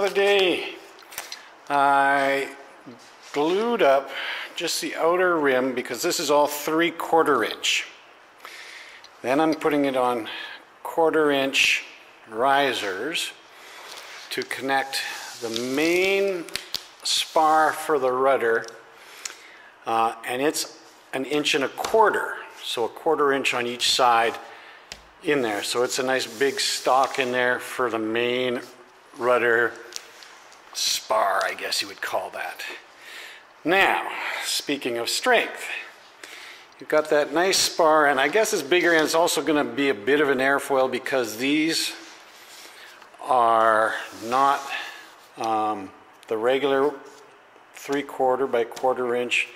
other day. I glued up just the outer rim because this is all three quarter inch. Then I'm putting it on quarter inch risers to connect the main spar for the rudder uh, and it's an inch and a quarter so a quarter inch on each side in there. So it's a nice big stock in there for the main rudder spar I guess you would call that now speaking of strength you've got that nice spar and I guess it's bigger and it's also going to be a bit of an airfoil because these are not um, the regular three quarter by quarter inch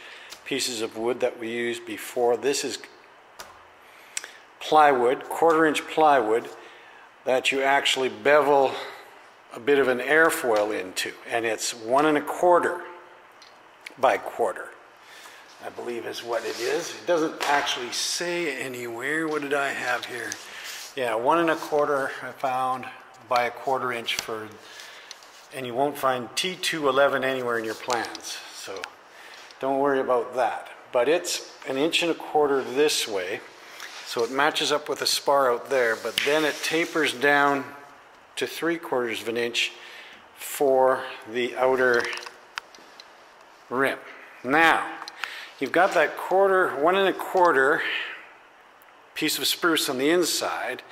pieces of wood that we used before. This is plywood, quarter inch plywood that you actually bevel a bit of an airfoil into and it's one and a quarter by quarter I believe is what it is. It doesn't actually say anywhere. What did I have here? Yeah, one and a quarter I found by a quarter inch for, and you won't find T211 anywhere in your plans. So don't worry about that. But it's an inch and a quarter this way. So it matches up with a spar out there, but then it tapers down to three quarters of an inch for the outer rim. Now, you've got that quarter, one and a quarter piece of spruce on the inside,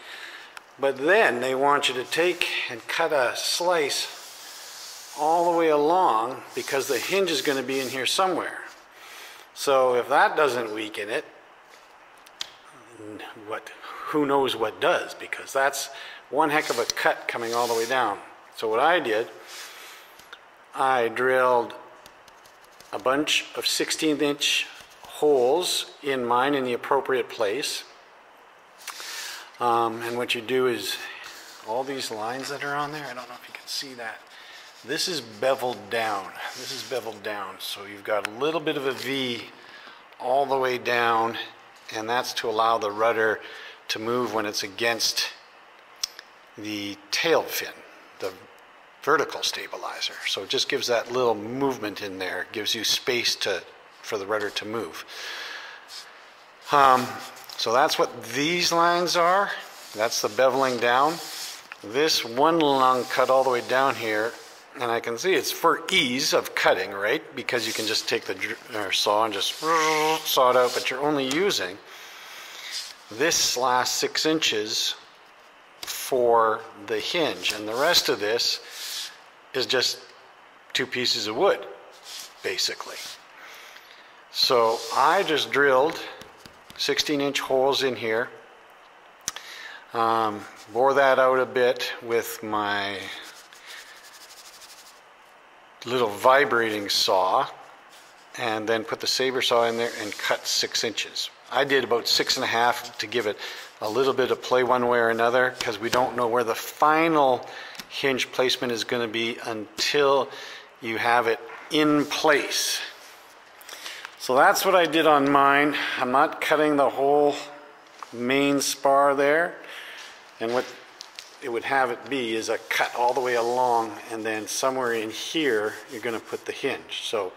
but then they want you to take and cut a slice all the way along because the hinge is going to be in here somewhere. So if that doesn't weaken it, what, who knows what does because that's one heck of a cut coming all the way down. So what I did, I drilled a bunch of 16th inch holes in mine in the appropriate place um, and what you do is all these lines that are on there, I don't know if you can see that. This is beveled down. This is beveled down. So you've got a little bit of a V all the way down, and that's to allow the rudder to move when it's against the tail fin, the vertical stabilizer. So it just gives that little movement in there, gives you space to, for the rudder to move. Um, so that's what these lines are. That's the beveling down. This one long cut all the way down here, and I can see it's for ease of cutting, right? Because you can just take the saw and just saw it out, but you're only using this last six inches for the hinge, and the rest of this is just two pieces of wood, basically. So I just drilled 16 inch holes in here. Um, bore that out a bit with my little vibrating saw and then put the saber saw in there and cut six inches. I did about six and a half to give it a little bit of play one way or another because we don't know where the final hinge placement is going to be until you have it in place. So that's what I did on mine. I'm not cutting the whole main spar there. And what it would have it be is a cut all the way along and then somewhere in here you're going to put the hinge. So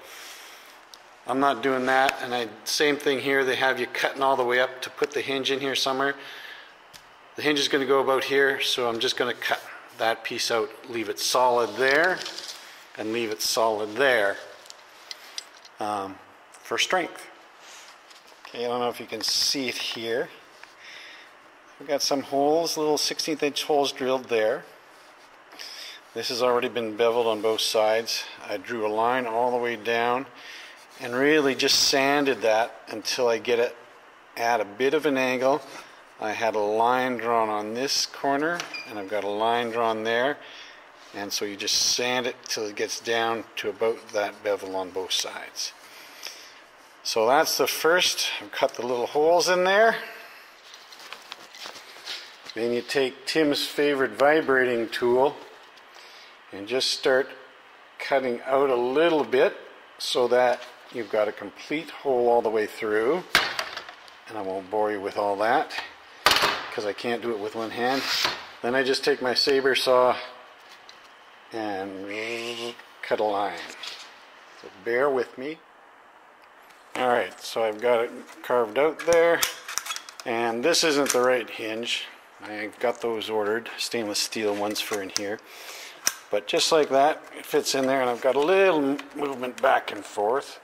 I'm not doing that and I same thing here they have you cutting all the way up to put the hinge in here somewhere. The hinge is going to go about here so I'm just going to cut that piece out leave it solid there and leave it solid there. Um, for strength. Okay, I don't know if you can see it here. We've got some holes, little 16th inch holes drilled there. This has already been beveled on both sides. I drew a line all the way down and really just sanded that until I get it at a bit of an angle. I had a line drawn on this corner and I've got a line drawn there and so you just sand it till it gets down to about that bevel on both sides. So that's the first, I've cut the little holes in there. Then you take Tim's favorite vibrating tool and just start cutting out a little bit so that you've got a complete hole all the way through. And I won't bore you with all that because I can't do it with one hand. Then I just take my saber saw and cut a line. So bear with me. All right, so I've got it carved out there. And this isn't the right hinge. I got those ordered, stainless steel ones for in here. But just like that, it fits in there and I've got a little movement back and forth.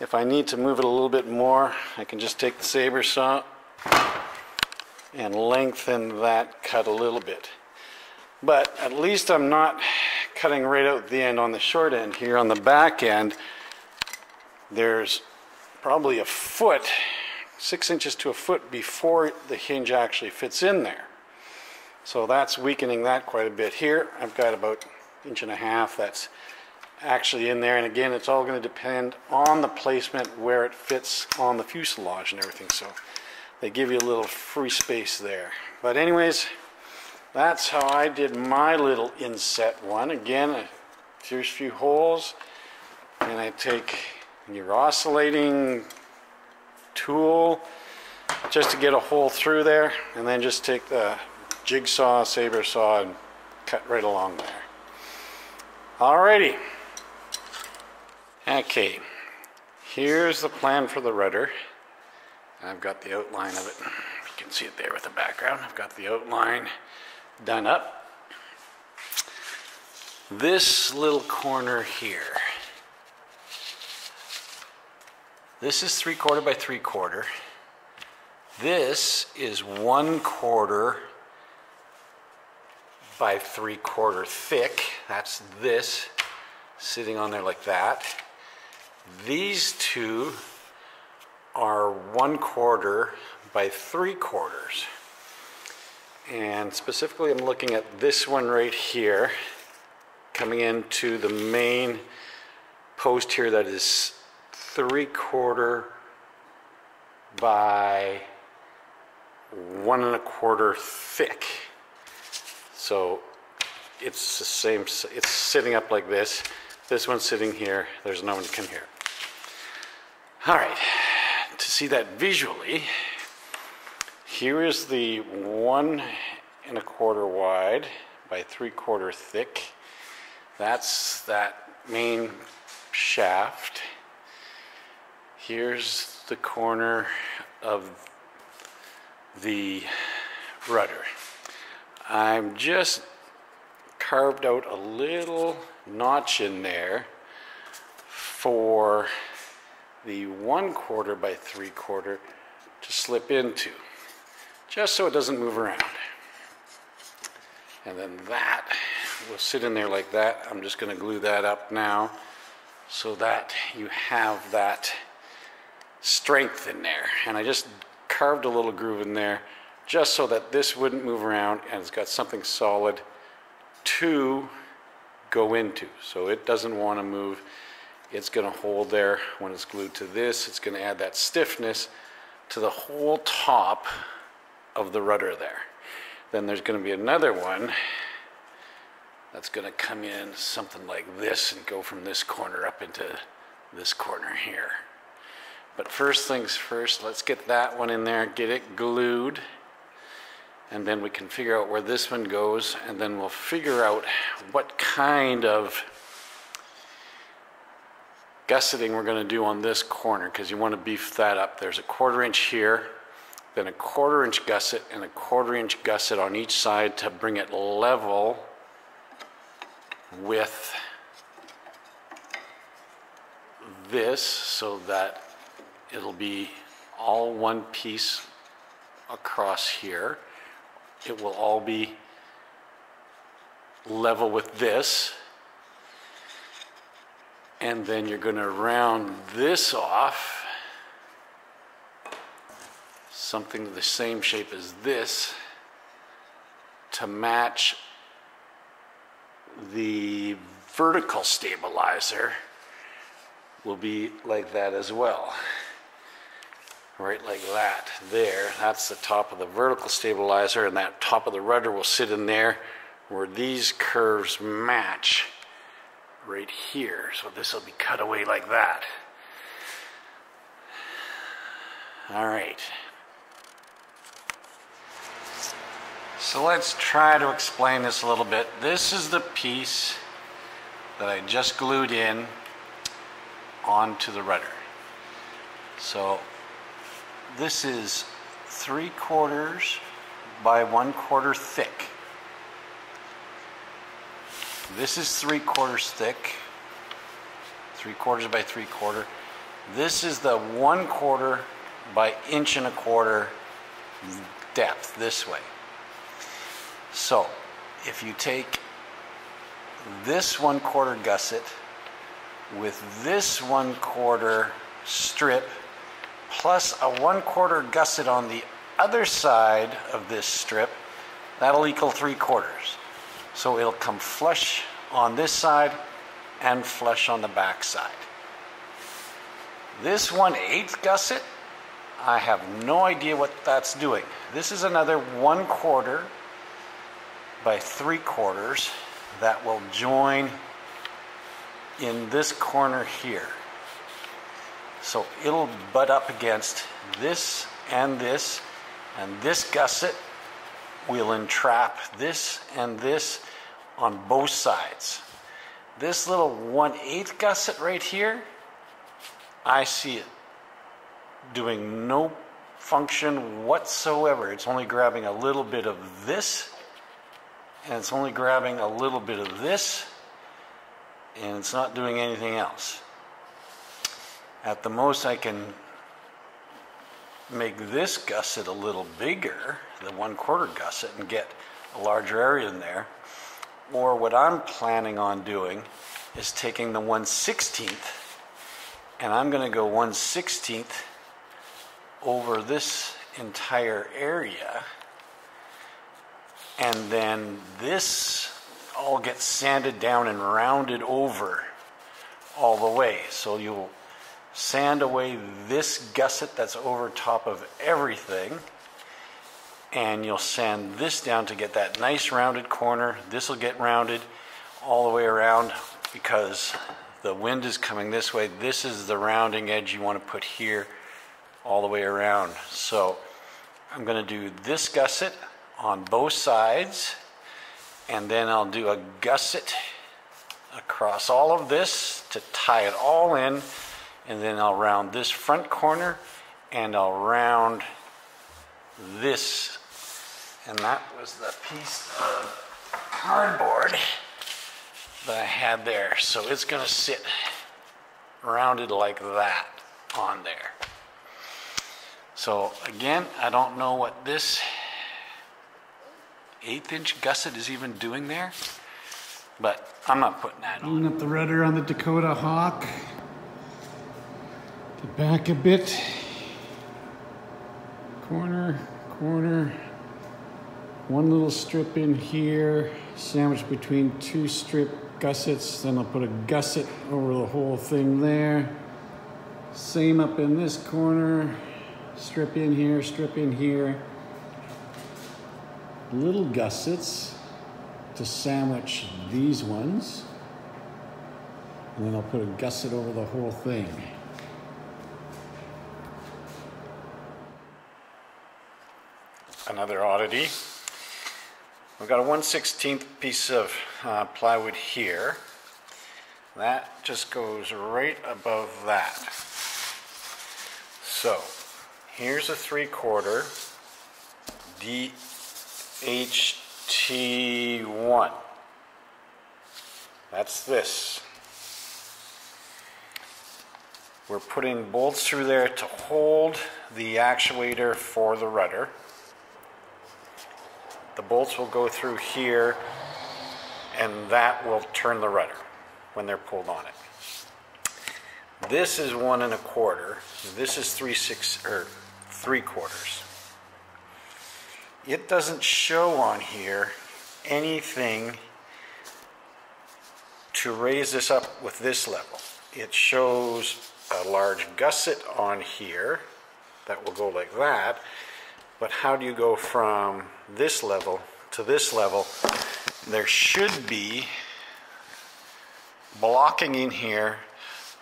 If I need to move it a little bit more, I can just take the saber saw and lengthen that cut a little bit. But at least I'm not cutting right out the end on the short end here. On the back end, there's probably a foot six inches to a foot before the hinge actually fits in there. So that's weakening that quite a bit here. I've got about inch and a half that's actually in there. And again, it's all going to depend on the placement where it fits on the fuselage and everything. So they give you a little free space there. But anyways, that's how I did my little inset one. Again, a few holes. And I take your oscillating tool just to get a hole through there and then just take the jigsaw, saber saw and cut right along there. Alrighty. Okay, here's the plan for the rudder. I've got the outline of it. You can see it there with the background. I've got the outline done up. This little corner here This is three quarter by three quarter. This is one quarter by three quarter thick. That's this sitting on there like that. These two are one quarter by three quarters. And specifically I'm looking at this one right here coming into the main post here that is three quarter by one and a quarter thick. So it's the same, it's sitting up like this. This one's sitting here, there's no one to come here. All right, to see that visually, here is the one and a quarter wide by three quarter thick. That's that main shaft. Here's the corner of the rudder. I'm just carved out a little notch in there for the one quarter by three quarter to slip into, just so it doesn't move around. And then that will sit in there like that. I'm just gonna glue that up now so that you have that strength in there. And I just carved a little groove in there just so that this wouldn't move around and it's got something solid to go into. So it doesn't want to move. It's going to hold there when it's glued to this. It's going to add that stiffness to the whole top of the rudder there. Then there's going to be another one that's going to come in something like this and go from this corner up into this corner here. But first things first, let's get that one in there, get it glued, and then we can figure out where this one goes, and then we'll figure out what kind of gusseting we're going to do on this corner, because you want to beef that up. There's a quarter inch here, then a quarter inch gusset, and a quarter inch gusset on each side to bring it level with this so that it'll be all one piece across here. It will all be level with this. And then you're going to round this off, something the same shape as this, to match the vertical stabilizer will be like that as well. Right like that there. That's the top of the vertical stabilizer and that top of the rudder will sit in there where these curves match right here. So this will be cut away like that. All right. So let's try to explain this a little bit. This is the piece that I just glued in onto the rudder. So this is three quarters by one quarter thick. This is three quarters thick, three quarters by three quarter. This is the one quarter by inch and a quarter depth this way. So if you take this one quarter gusset with this one quarter strip plus a one quarter gusset on the other side of this strip, that'll equal three quarters. So it'll come flush on this side and flush on the back side. This 1 8 gusset, I have no idea what that's doing. This is another 1 quarter by 3 quarters that will join in this corner here. So it'll butt up against this and this, and this gusset will entrap this and this on both sides. This little 1 8 gusset right here, I see it doing no function whatsoever. It's only grabbing a little bit of this, and it's only grabbing a little bit of this, and it's not doing anything else. At the most, I can make this gusset a little bigger, the one quarter gusset, and get a larger area in there. Or what I'm planning on doing is taking the 1 16th and I'm going to go 1 16th over this entire area and then this all gets sanded down and rounded over all the way. So you'll sand away this gusset that's over top of everything and you'll sand this down to get that nice rounded corner. This will get rounded all the way around because the wind is coming this way. This is the rounding edge you want to put here all the way around. So I'm going to do this gusset on both sides and then I'll do a gusset across all of this to tie it all in and then I'll round this front corner and I'll round this and that was the piece of cardboard that I had there. So it's going to sit rounded like that on there. So again, I don't know what this eighth inch gusset is even doing there, but I'm not putting that on. Pulling up the rudder on the Dakota Hawk. To back a bit. Corner, corner, one little strip in here, sandwiched between two strip gussets. Then I'll put a gusset over the whole thing there. Same up in this corner, strip in here, strip in here. Little gussets to sandwich these ones. And then I'll put a gusset over the whole thing. Another oddity. We've got a 1 16th piece of uh, plywood here. That just goes right above that. So here's a 3 quarter DHT1. That's this. We're putting bolts through there to hold the actuator for the rudder. The bolts will go through here and that will turn the rudder when they're pulled on it. This is one and a quarter. This is three six or three quarters. It doesn't show on here anything to raise this up with this level. It shows a large gusset on here that will go like that, but how do you go from this level to this level? There should be blocking in here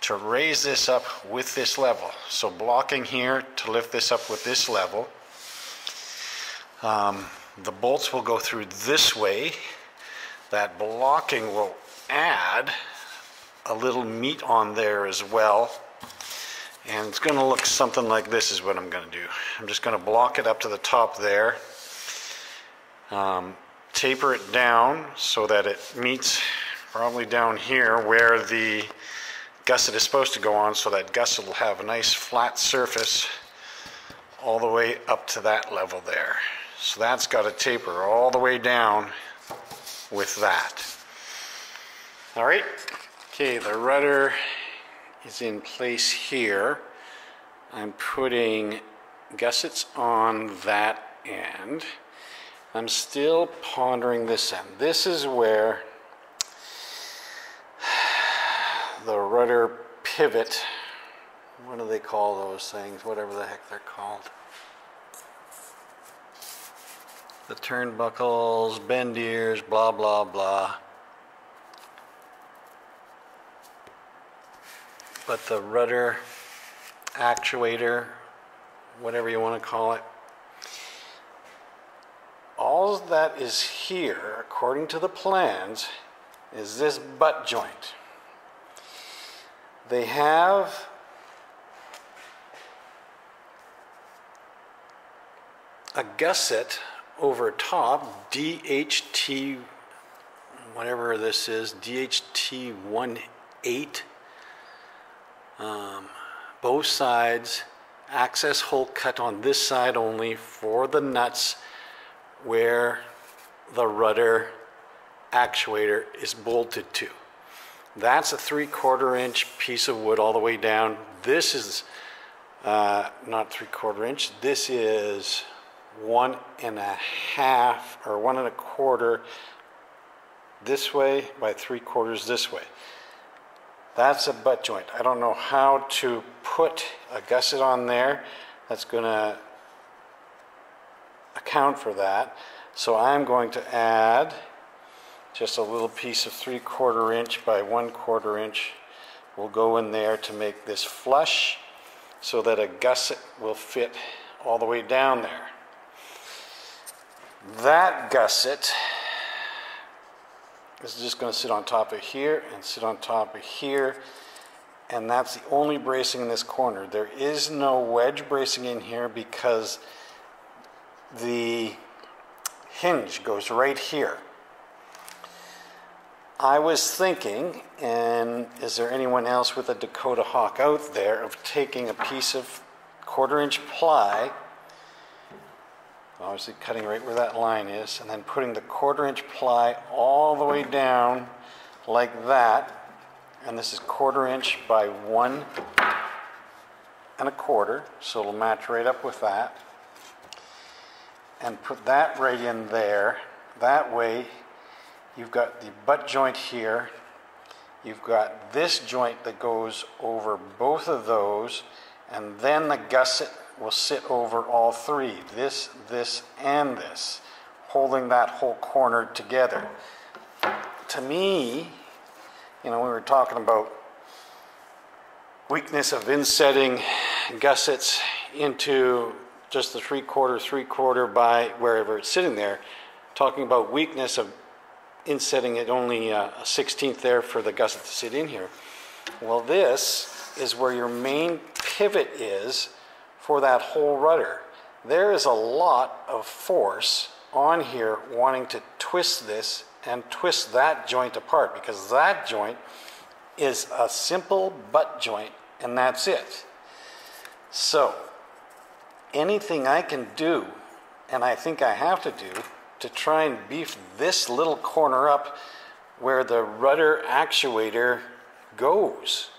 to raise this up with this level. So blocking here to lift this up with this level. Um, the bolts will go through this way. That blocking will add a little meat on there as well. And it's going to look something like this is what I'm going to do. I'm just going to block it up to the top there. Um, taper it down so that it meets probably down here where the gusset is supposed to go on so that gusset will have a nice flat surface all the way up to that level there. So that's got to taper all the way down with that. All right, okay, the rudder is in place here. I'm putting gussets on that end. I'm still pondering this end. This is where the rudder pivot, what do they call those things? Whatever the heck they're called. The turnbuckles, bend ears, blah, blah, blah. But the rudder actuator, whatever you want to call it, all that is here, according to the plans, is this butt joint. They have a gusset over top, DHT, whatever this is, DHT 18. Um, both sides, access hole cut on this side only for the nuts where the rudder actuator is bolted to. That's a three quarter inch piece of wood all the way down. This is uh, not three quarter inch, this is one and a half or one and a quarter this way by three quarters this way. That's a butt joint. I don't know how to put a gusset on there that's going to account for that. So I'm going to add just a little piece of three quarter inch by one quarter inch will go in there to make this flush so that a gusset will fit all the way down there. That gusset is just going to sit on top of here and sit on top of here and that's the only bracing in this corner. There is no wedge bracing in here because the hinge goes right here. I was thinking, and is there anyone else with a Dakota Hawk out there, of taking a piece of quarter inch ply, obviously cutting right where that line is, and then putting the quarter inch ply all the way down like that. And this is quarter inch by one and a quarter, so it'll match right up with that and put that right in there. That way, you've got the butt joint here. You've got this joint that goes over both of those, and then the gusset will sit over all three this, this, and this, holding that whole corner together. To me, you know, we were talking about weakness of insetting gussets into just the three quarter, three quarter by wherever it's sitting there, talking about weakness of insetting it only uh, a 16th there for the gusset to sit in here. Well, this is where your main pivot is for that whole rudder. There is a lot of force on here wanting to twist this and twist that joint apart because that joint is a simple butt joint and that's it. So anything I can do, and I think I have to do, to try and beef this little corner up where the rudder actuator goes.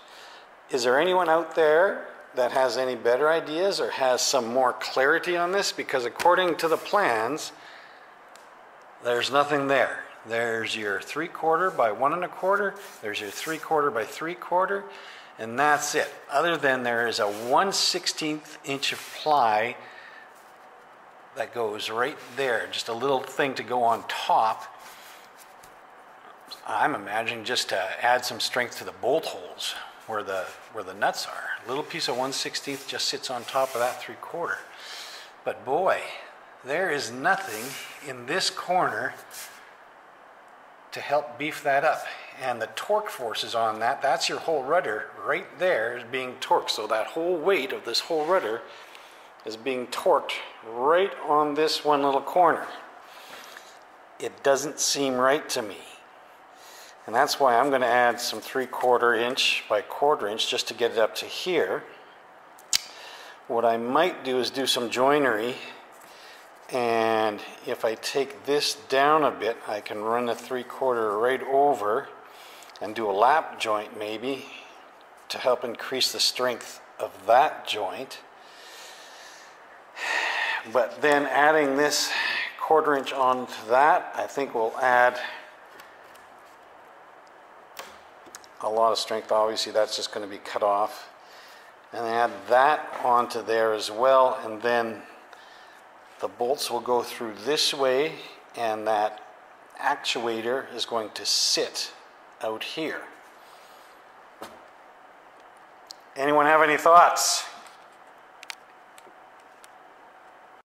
Is there anyone out there that has any better ideas or has some more clarity on this? Because according to the plans, there's nothing there. There's your three quarter by one and a quarter, there's your three quarter by three quarter, and that's it. Other than there is a 1 16th inch of ply that goes right there, just a little thing to go on top. I'm imagining just to add some strength to the bolt holes where the where the nuts are. A little piece of 1 16th just sits on top of that 3 quarter. But boy, there is nothing in this corner to help beef that up. and the torque forces on that, that's your whole rudder right there is being torqued. So that whole weight of this whole rudder is being torqued right on this one little corner. It doesn't seem right to me. And that's why I'm going to add some 3 quarter inch by quarter inch just to get it up to here. What I might do is do some joinery and if I take this down a bit I can run the 3 quarter right over and do a lap joint maybe to help increase the strength of that joint. But then adding this quarter inch onto that I think will add a lot of strength. Obviously, that's just going to be cut off. And add that onto there as well, and then the bolts will go through this way, and that actuator is going to sit out here. Anyone have any thoughts?